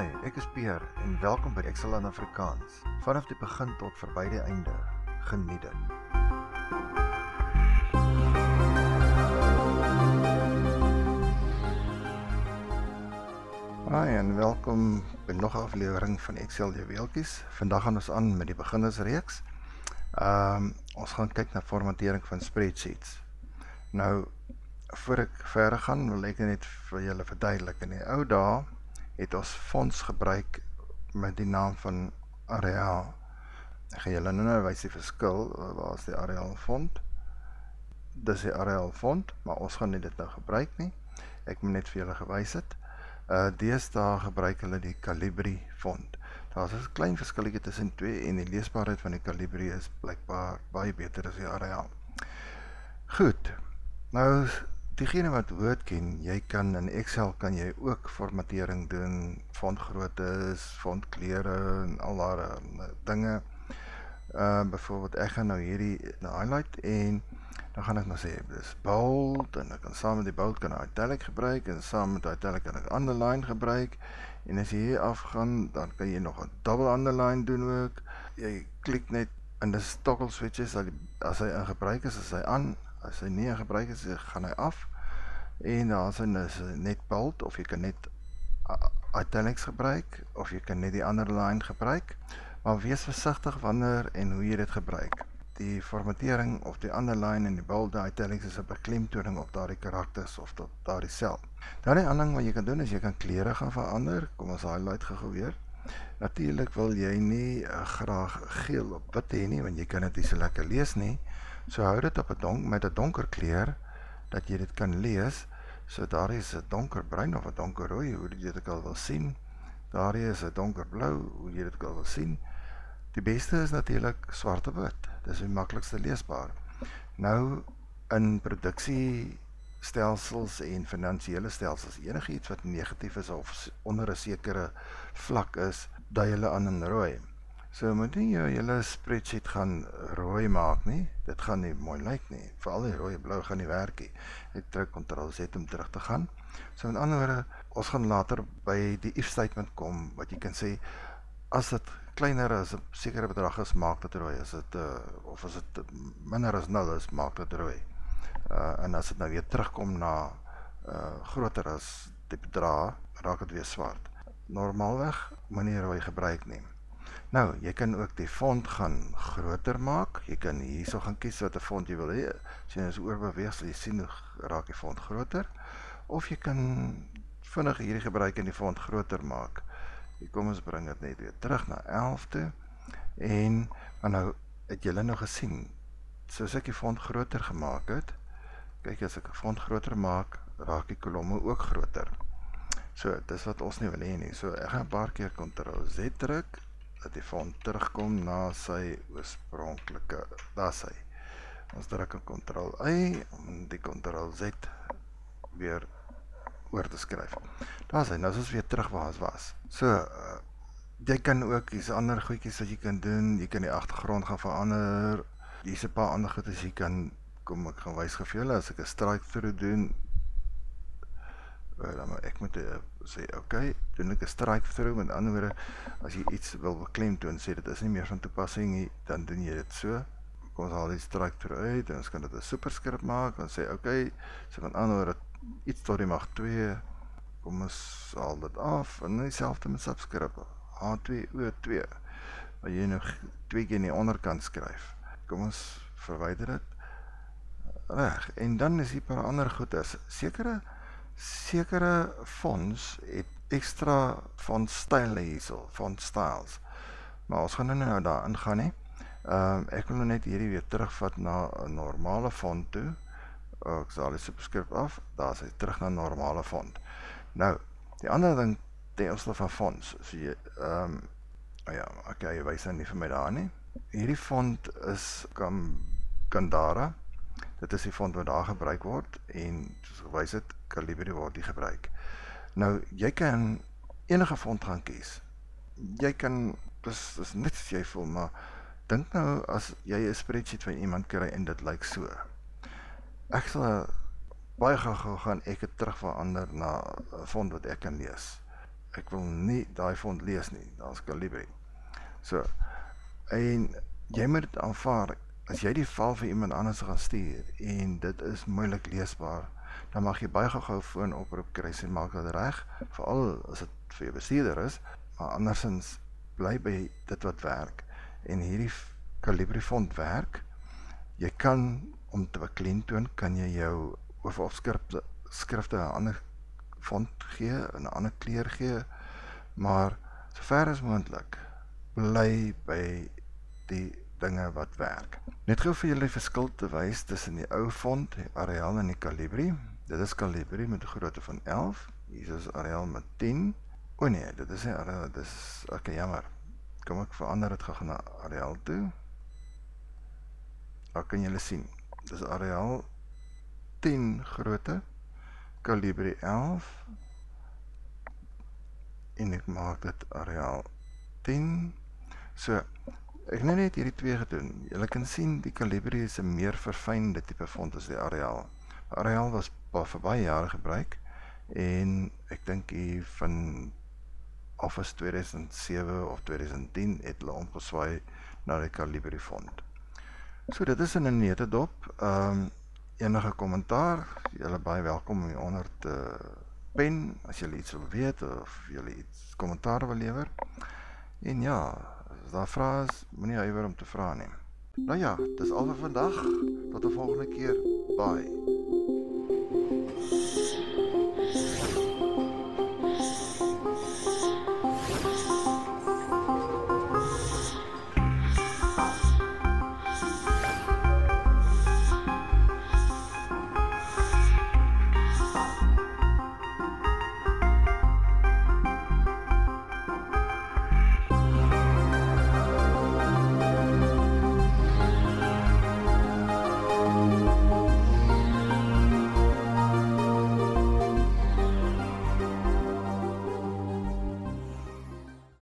Hi, ek is Pierre en welkom by Excel in Afrikaans. Vanaf die begin tot verby die einde. Geniet dit. Hi en welkom by nog 'n aflewering van Excel juweeltjies. Vandag gaan ons aan met die beginnersreeks. Ehm um, ons gaan kyk na formatering van spreadsheets. Nou voor ek verder gaan, wil ek net vir julle verduidelik. In die ou dae het ons fonds gebruik met die naam van areaal. Ek gaan julle nou nou wys die verskil waar is die areaal fond. Dis die areaal fond, maar ons gaan nie dit nou gebruik nie. Ek moet net vir julle gewys het. Uh deesdae gebruik hulle die Calibri fond. Daar's 'n klein verskilletjie tussen twee en die leesbaarheid van die Calibri is blykbaar baie beter as die areaal. Goed. Nou diegene wat Word ken, jy kan in Excel kan jy ook formatering doen, fontgroottes, fontkleure en al daai uh, dinge. Ehm uh, byvoorbeeld ek gaan nou hierdie highlight en dan gaan ek nou sê dis bold en ek kan saam met die bold kan italic gebruik en saam met italic kan ek underline gebruik en as jy hier afgaan dan kan jy nog 'n double underline doen ook. Jy klik net in die toggle switches as hy in gebruik is, as hy aan as hy nie in gebruik is, gaan hy af. En daar's 'n net bold of jy kan net italics gebruik of jy kan net die underline gebruik. Maar wees versigtig wanneer en hoe jy dit gebruik. Die formatering of die underline en die bold die italics is 'n beklemtoning op daardie karakters of op daardie sel. Dan 'n ander ding wat jy kan doen is jy kan kleure gaan verander. Kom ons highlight gou weer. Natuurlik wil jy nie uh, graag geel op wit hê nie want jy kan dit nie so lekker lees nie. So hou dit op 'n donk met 'n donker kleur dat jy dit kan lees. So daar is 'n donkerbruin of 'n donkerrooi, hoe jy dit al wil sien. Daar is 'n donkerblou, hoe jy dit al wil sien. Die beste is natuurlik swart op wit. Dis die maklikste leesbaar. Nou in produksie stelsels en finansiële stelsels enigiets wat negatief is of onder 'n sekere vlak is, dui hulle aan in rooi. So moet nie jou hele spreadsheet gaan rooi maak nie. Dit gaan nie mooi lyk nie. Veral die rooi en blou gaan nie werk nie. Ek druk Ctrl Z om terug te gaan. So met ander woorde, ons gaan later by die if statement kom wat jy kan sê as dit kleiner as 'n sekere bedrag is, maak dit rooi. As dit uh, of as dit minder as 0 is, maak dit rooi. Uh en as dit nou weer terugkom na uh groter as die bedrag, raak dit weer swart. Normaalweg moenie rooi gebruik nie. Nou, jy kan ook die font gaan groter maak. Jy kan hierso gaan kies watter font jy wil hê. As jy nou so oorbeweeg, sal jy sien hoe raak die font groter. Of jy kan vinnig hierdie gebruik en die font groter maak. Hier kom ons bring dit net weer terug na 11 toe. En maar nou het julle nou gesien soos ek die font groter gemaak het. Kyk as ek die font groter maak, raak die kolomme ook groter. So, dis wat ons nie wil hê nie. So ek gaan 'n paar keer Ctrl Z druk dat die font terugkom na sy oorspronklike daar sy. Ons druk op Ctrl Y om die Ctrl Z weer oor te skryf. Daar sy, nou is ons weer terug waar ons was. So uh, jy kan ook hier's ander goedjies wat jy kan doen. Jy kan die agtergrond gaan verander. Hier's 'n paar ander goedjies jy kan kom ek gaan wys vir julle as ek 'n strike through doen uh, dan maar ek moet uh, sê okay, doen ek 'n strike through met ander woorde as jy iets wil beklemtoon sê dit is nie meer van toepassing nie, dan doen jy dit so. Kom ons haal die strike through uit en ons kan dit 'n superskrip maak en sê okay, so met ander woorde iets tot die mag 2 kom ons haal dit af en dieselfde met subscript H2O2 wat jy nog twee keer in die onderkant skryf. Kom ons verwyder dit. Reg. En dan is hier 'n paar ander goedes. Sekere sekere fonds het ekstra font style hierso, font styles. Maar ons gaan nou nou daar ingaan nie. Ehm uh, ek wil nou net hierdie weer terugvat na 'n normale font toe. Ek sal die superskrip af, daar is hy terug na normale font. Nou, die ander ding ten opsigte van fonts, so jy ehm um, ja, okay, jy wys nou nie vir my daar nie. Hierdie font is Gandhara. Dit is die font wat daar gebruik word en soos gewys het, Calibri word die gebruik. Nou, jy kan enige font gaan kies. Jy kan dis dis net as jy voel, maar dink nou as jy 'n spreadsheet van iemand kry en dit lyk so. Ek sal baie gou gaan ek dit terug verander na 'n font wat ek kan lees. ek wil nie daai font lees nie. Daar's Calibri. So en jy moet dit aanvaar as jy die val vir iemand anders gaan stuur en dit is moeilik leesbaar, dan mag jy baie gou-gou foon oproep kry en maak dit reg, veral as dit vir jou bestuurder is, maar andersins bly by dit wat werk. En hierdie Calibri font werk. Jy kan om te beklemtoon kan jy jou hoofopskrifte skrifte 'n ander font gee, 'n ander kleur gee, maar sover as moontlik bly by die dinge wat werk. Net gou vir julle die verskil te wys tussen die ou font, die Arial en die Calibri. Dit is Calibri met 'n grootte van 11. Hier is Arial met 10. O nee, dit is nie Arial, dit is okay, jammer. Kom ek verander dit gou na Arial toe. Daar kan julle sien. Dis Arial 10 grootte, Calibri 11 en ek maak dit Arial 10. So Ek het net hierdie twee gedoen. Julle kan sien die Calibri is 'n meer verfynde tipe font as die Arial. Arial was vir baie jare gebruik en ek dink hier van Office 2007 of 2010 het hulle omgeswaai na die Calibri font. So dit is in 'n netedop. Ehm um, enige kommentaar, julle baie welkom om onder te pen as julle iets wil weet of julle iets kommentaar wil lewer. En ja, As daar vrae is, moenie huiwer om te vra nie. Nou ja, dis al vir vandag. Tot 'n volgende keer. Bye.